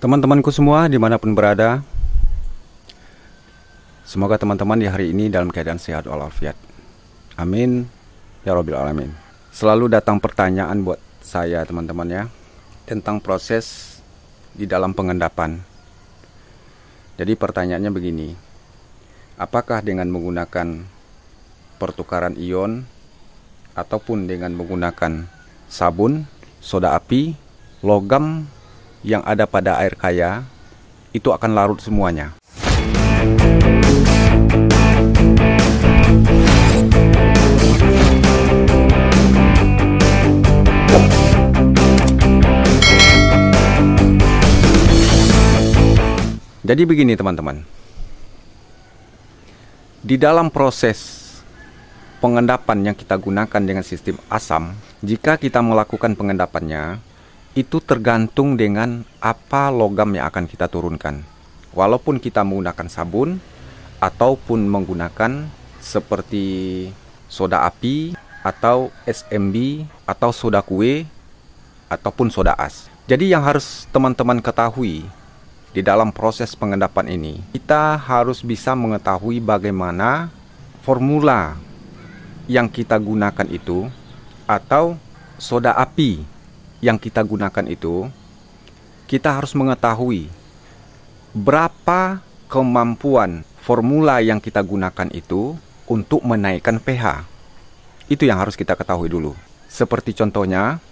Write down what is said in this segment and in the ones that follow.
Teman-temanku semua di mana pun berada Semoga teman-teman di hari ini dalam keadaan sehat walafiat. Amin. Ya Rabbil Alamin. Selalu datang pertanyaan buat saya teman-teman ya Tentang proses di dalam pengendapan. Jadi pertanyaannya begini Apakah dengan menggunakan pertukaran ion Ataupun dengan menggunakan sabun, soda api, logam yang ada pada air kaya itu akan larut semuanya. Jadi begini teman-teman. Di dalam proses pengendapan yang kita gunakan dengan sistem asam, jika kita melakukan pengendapannya, itu tergantung dengan apa logam yang akan kita turunkan. Walaupun kita menggunakan sabun ataupun menggunakan seperti soda api atau SMB atau soda kue ataupun soda as. Jadi yang harus teman-teman ketahui di dalam proses pengendapan ini, kita harus bisa mengetahui bagaimana formula yang kita gunakan itu atau soda api yang kita gunakan itu, kita harus mengetahui berapa kemampuan formula yang kita gunakan itu untuk menaikkan pH. Itu yang harus kita ketahui dulu. Seperti contohnya,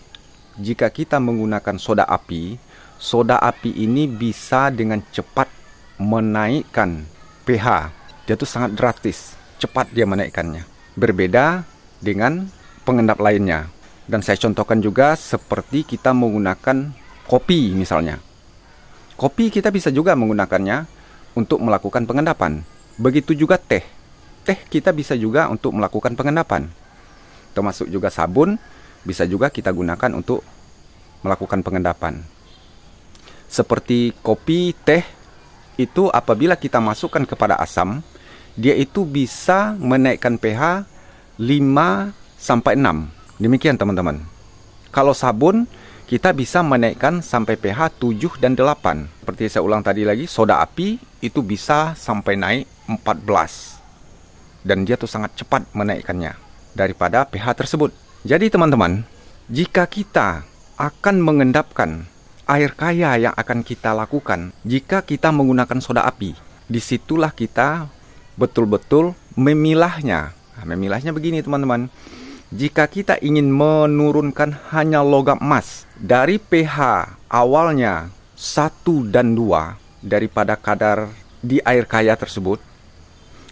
jika kita menggunakan soda api, soda api ini bisa dengan cepat menaikkan pH. Dia itu sangat drastis, cepat dia menaikkannya. Berbeda dengan pengendap lainnya. Dan saya contohkan juga seperti kita menggunakan kopi misalnya. Kopi kita bisa juga menggunakannya untuk melakukan pengendapan. Begitu juga teh. Teh kita bisa juga untuk melakukan pengendapan. Termasuk juga sabun bisa juga kita gunakan untuk melakukan pengendapan. Seperti kopi, teh itu apabila kita masukkan kepada asam, dia itu bisa menaikkan pH 5 sampai 6 Demikian teman-teman. Kalau sabun, kita bisa menaikkan sampai pH 7 dan 8. Seperti saya ulang tadi lagi, soda api itu bisa sampai naik 14. Dan dia tuh sangat cepat menaikkannya daripada pH tersebut. Jadi teman-teman, jika kita akan mengendapkan air kaya yang akan kita lakukan jika kita menggunakan soda api, di situlah kita betul-betul memilahnya. Nah, memilahnya begini teman-teman jika kita ingin menurunkan hanya logam emas dari pH awalnya 1 dan 2 daripada kadar di air kaya tersebut,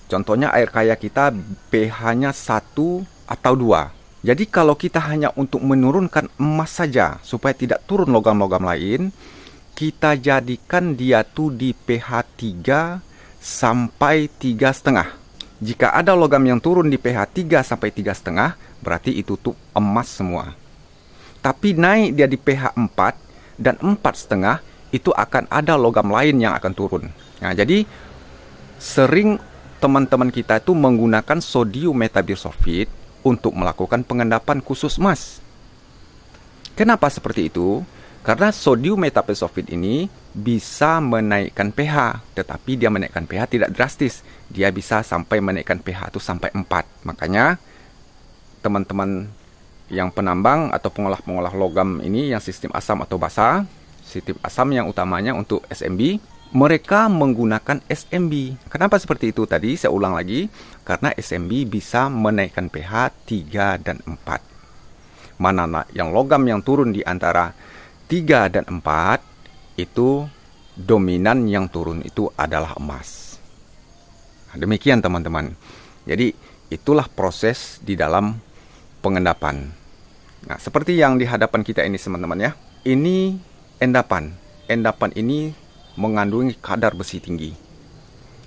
contohnya air kaya kita pH-nya 1 atau 2. Jadi kalau kita hanya untuk menurunkan emas saja supaya tidak turun logam-logam lain, kita jadikan dia tuh di pH 3 sampai tiga setengah. Jika ada logam yang turun di pH 3 sampai tiga setengah, berarti itu tuh emas semua. Tapi naik dia di pH 4 dan empat setengah itu akan ada logam lain yang akan turun. Nah, jadi sering teman-teman kita itu menggunakan sodium metabisulfit untuk melakukan pengendapan khusus emas. Kenapa seperti itu? Karena sodium metabisulfit ini bisa menaikkan pH, tetapi dia menaikkan pH tidak drastis. Dia bisa sampai menaikkan pH itu sampai 4. Makanya teman-teman yang penambang atau pengolah-pengolah logam ini yang sistem asam atau basa, sistem asam yang utamanya untuk SMB, mereka menggunakan SMB. Kenapa seperti itu tadi? Saya ulang lagi, karena SMB bisa menaikkan pH 3 dan 4. Mana yang logam yang turun di antara 3 dan 4 itu dominan yang turun itu adalah emas. Nah, demikian teman-teman. Jadi itulah proses di dalam pengendapan. Nah, seperti yang di hadapan kita ini teman-teman ya. Ini endapan. Endapan ini mengandung kadar besi tinggi.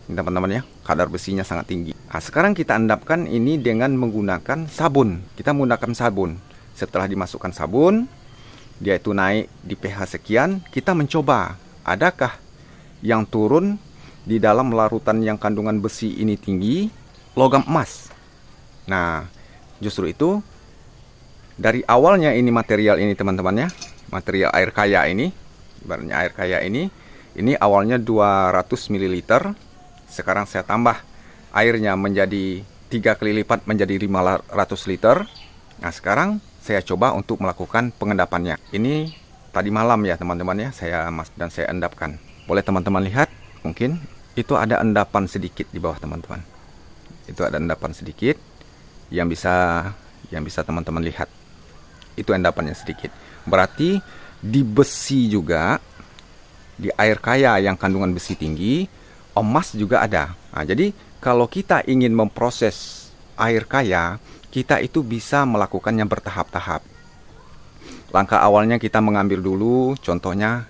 Teman-teman ya, kadar besinya sangat tinggi. Nah, sekarang kita endapkan ini dengan menggunakan sabun. Kita menggunakan sabun. Setelah dimasukkan sabun, dia itu naik di pH sekian, kita mencoba adakah yang turun di dalam larutan yang kandungan besi ini tinggi logam emas. Nah, Justru itu dari awalnya ini material ini teman-teman ya, material air kaya ini Ibaratnya air kaya ini, ini awalnya 200 ml, sekarang saya tambah airnya menjadi tiga kali lipat menjadi 500 liter. Nah sekarang saya coba untuk melakukan pengendapannya. Ini tadi malam ya teman-teman ya, saya mas dan saya endapkan. Boleh teman-teman lihat, mungkin itu ada endapan sedikit di bawah teman-teman. Itu ada endapan sedikit yang bisa yang bisa teman-teman lihat. Itu endapannya sedikit. Berarti di besi juga di air kaya yang kandungan besi tinggi, emas juga ada. Nah, jadi kalau kita ingin memproses air kaya, kita itu bisa melakukannya bertahap-tahap. Langkah awalnya kita mengambil dulu, contohnya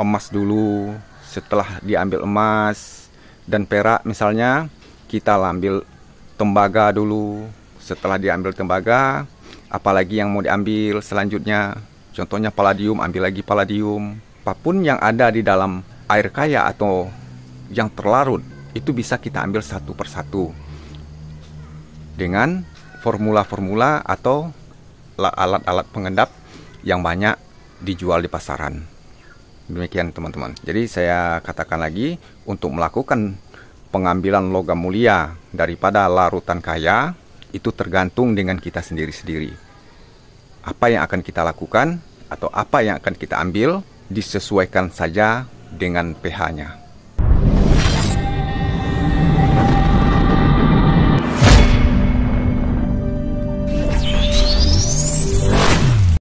emas dulu, setelah diambil emas dan perak misalnya, kita ambil tembaga dulu, setelah diambil tembaga, apalagi yang mau diambil selanjutnya, contohnya palladium, ambil lagi palladium, apa pun yang ada di dalam air kaya atau yang terlarut itu bisa kita ambil satu persatu dengan formula-formula atau alat-alat pengendap yang banyak dijual di pasaran. Demikian teman-teman. Jadi saya katakan lagi untuk melakukan pengambilan logam mulia daripada larutan kaya itu tergantung dengan kita sendiri-sendiri. Apa yang akan kita lakukan atau apa yang akan kita ambil disesuaikan saja dengan pH-nya.